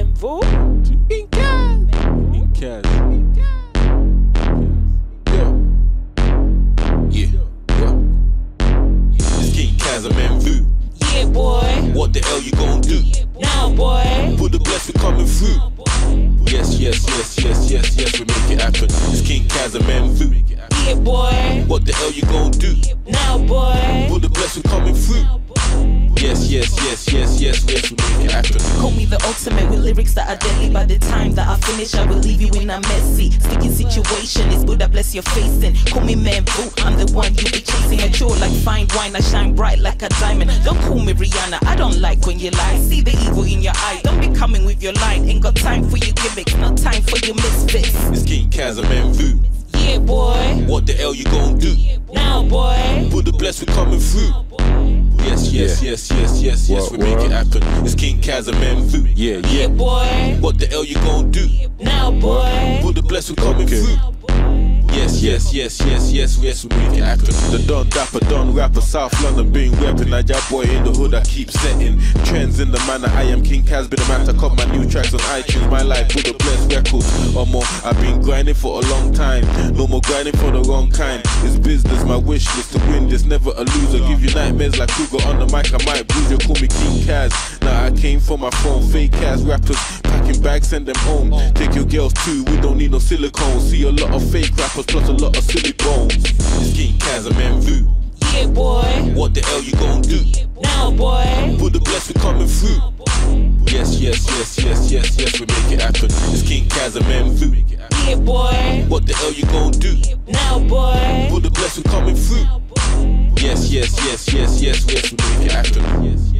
Menvu. In cash. In cash. Yeah. Yeah. Yeah. This King Kaz. Yeah, boy. What the hell you gonna do? Now, boy. Put the blessing coming through. Yes, yes, yes, yes, yes, yes, we make it happen. It's King Kaz a Menvu. Yeah, boy. What the hell you gonna do? Now, boy. Put the blessing coming through. Yes, yes, yes, yes, yes, yes, we lyrics that are deadly. By the time that I finish, I will leave you in a messy, sticky situation. It's Buddha bless your face and call me man boo. I'm the one you be chasing. A chore like fine wine, I shine bright like a diamond. Don't call me Rihanna, I don't like when you lie. See the evil in your eye. Don't be coming with your line. Ain't got time for your gimmicks, no time for your misfits. It's King Kaz and Menvu. Yeah, boy. What the hell you gon' do? Now, boy. The bless, we coming through. Yes, yes, yes, yes, yes, yes, we What, make it happen. It's King Kaz and Menvu. Yeah, Yeah, yeah. boy. What the hell you gonna do? Now, boy. Put the bless, we coming Okay. through. Yes, yes, yes, yes, yes, yes, we make it happen. The Don Dapper, Don Rapper, South London being reppin'. I jab boy in the hood, I keep setting trends in the manner. I am King Kaz, be the man to cut my new tracks on iTunes. My life with a blessed record or more. I've been grinding for a long time. No more grinding for the wrong kind. It's business, my wish is to win this, never a loser. Give you nightmares like Krueger on the mic, I might bruise you. Call me King Kaz. Came for my phone, fake Kaz rappers. Packing bags, send them home. Take your girls too, we don't need no silicone. See a lot of fake rappers plus a lot of silly bones. It's King Kaz and Menvu. Yeah, boy. What the hell you gon' do? Now, boy. Put the bless, we coming through. Yes, yes, yes, yes, yes, yes, we make it happen. It's King Kaz and Menvu. Yeah, boy. What the hell you gon' do? Now, boy. Put the bless, we coming through. Yes, yes, yes, yes, yes, yes, we make it happen. Yes.